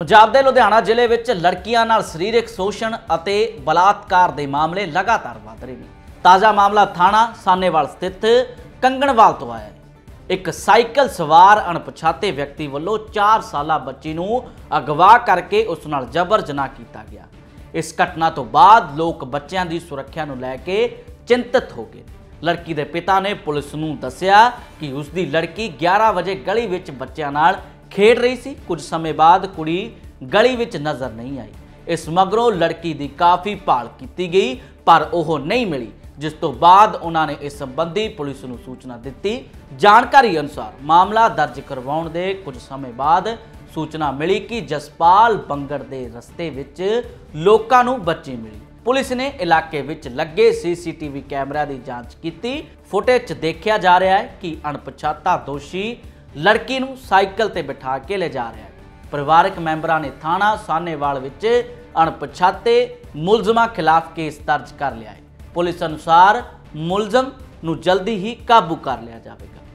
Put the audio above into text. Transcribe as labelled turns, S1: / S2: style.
S1: ਪੰਜਾਬ ਦੇ ਲੁਧਿਆਣਾ ਜ਼ਿਲ੍ਹੇ ਵਿੱਚ ਲੜਕੀਆਂ ਨਾਲ ਸਰੀਰਕ ਸ਼ੋਸ਼ਣ ਅਤੇ ਬਲਾਤਕਾਰ ਦੇ ਮਾਮਲੇ ਲਗਾਤਾਰ ਵਧ ਰਹੇ ਨੇ। ਤਾਜ਼ਾ ਮਾਮਲਾ ਥਾਣਾ ਸਾਨੇਵਾਲ ਸਥਿਤ ਕੰਗਣਵਾਲ ਤੋਂ ਆਇਆ ਹੈ। ਇੱਕ ਸਾਈਕਲ ਸਵਾਰ ਅਣਪਛਾਤੇ ਵਿਅਕਤੀ ਵੱਲੋਂ 4 ਸਾਲਾ ਬੱਚੀ ਨੂੰ ਅਗਵਾ ਕਰਕੇ ਉਸ ਨਾਲ ਜ਼ਬਰ ਜਨਾਹ ਕੀਤਾ ਗਿਆ। ਇਸ ਘਟਨਾ ਤੋਂ ਬਾਅਦ ਲੋਕ ਬੱਚਿਆਂ ਦੀ ਸੁਰੱਖਿਆ ਨੂੰ ਲੈ ਕੇ ਚਿੰਤਤ ਹੋ ਗਏ। ਲੜਕੀ ਦੇ ਪਿਤਾ ਨੇ ਪੁਲਿਸ ਨੂੰ ਦੱਸਿਆ ਕਿ ਉਸ ਦੀ ਲੜਕੀ 11 ਵਜੇ ਗਲੀ ਵਿੱਚ ਬੱਚਿਆਂ ਨਾਲ ਖੇਡ ਰਹੀ ਸੀ। ਕੁਝ ਸਮੇਂ ਬਾਅਦ ਕੁੜੀ ਗਲੀ ਵਿੱਚ ਨਜ਼ਰ ਨਹੀਂ ਆਈ। ਇਸ ਮਗਰੋਂ ਲੜਕੀ ਦੀ ਕਾਫੀ ਭਾਲ ਕੀਤੀ ਗਈ, ਪਰ ਉਹ ਨਹੀਂ ਮਿਲੀ, ਜਿਸ ਤੋਂ ਬਾਅਦ ਉਹਨਾਂ ਨੇ ਇਸ ਸੰਬੰਧੀ ਪੁਲਿਸ ਨੂੰ ਸੂਚਨਾ ਦਿੱਤੀ। ਜਾਣਕਾਰੀ ਅਨੁਸਾਰ ਮਾਮਲਾ ਦਰਜ ਕਰਵਾਉਣ ਦੇ ਕੁਝ ਸਮੇਂ ਬਾਅਦ ਸੂਚਨਾ ਮਿਲੀ ਕਿ ਜਸਪਾਲ ਬੰਗੜ ਦੇ ਰਸਤੇ ਵਿੱਚ ਲੋਕਾਂ ਨੂੰ ਬੱਚੀ ਮਿਲੀ। ਪੁਲਿਸ ਨੇ ਇਲਾਕੇ ਵਿੱਚ ਲੱਗੇ ਸੀਸੀਟੀਵੀ ਕੈਮਰਿਆਂ ਦੀ ਜਾਂਚ ਕੀਤੀ। ਫੁਟੇਜ 'ਚ ਦੇਖਿਆ ਜਾ ਰਿਹਾ ਹੈ ਕਿ ਅਣਪਛਾਤਾ ਦੋਸ਼ੀ ਲੜਕੀ ਨੂੰ ਸਾਈਕਲ ਤੇ ਬਿਠਾ ਕੇ ਲੈ ਜਾ ਰਿਹਾ ਹੈ। ਪਰਿਵਾਰਕ ਮੈਂਬਰਾਂ ਨੇ ਥਾਣਾ ਸਾਨੇਵਾਲ ਵਿੱਚ ਅਣਪਛਾਤੇ ਮੁਲਜ਼ਮਾਂ ਖਿਲਾਫ ਕੇਸ ਦਰਜ ਕਰ ਲਿਆ ਹੈ। ਪੁਲਿਸ ਅਨੁਸਾਰ ਮੁਲਜ਼ਮ ਨੂੰ ਜਲਦੀ ਹੀ ਕਾਬੂ ਕਰ ਲਿਆ ਜਾਵੇਗਾ।